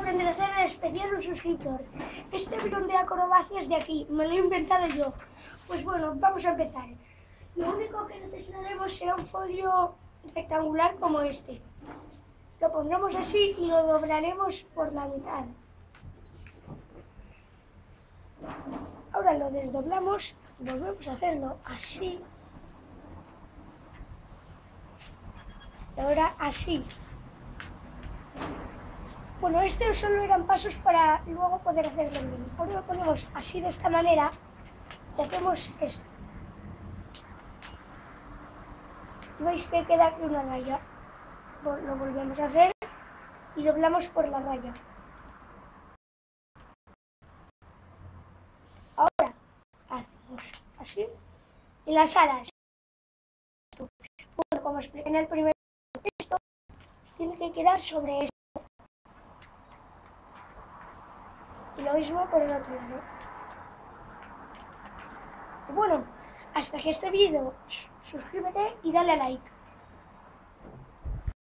aprender a hacer el especial un suscriptor. Este bidón de acrobacias de aquí, me lo he inventado yo. Pues bueno, vamos a empezar. Lo único que necesitaremos será un folio rectangular como este. Lo pondremos así y lo doblaremos por la mitad. Ahora lo desdoblamos, volvemos a hacerlo así. Y ahora así. Bueno, estos solo eran pasos para luego poder hacerlo bien. Ahora lo ponemos así de esta manera y hacemos esto. ¿Veis que queda aquí una raya? Lo volvemos a hacer y doblamos por la raya. Ahora hacemos así y las alas. Bueno, como expliqué en el primer esto tiene que quedar sobre esto. Y lo mismo por el otro lado. Bueno, hasta que este vídeo suscríbete y dale a like.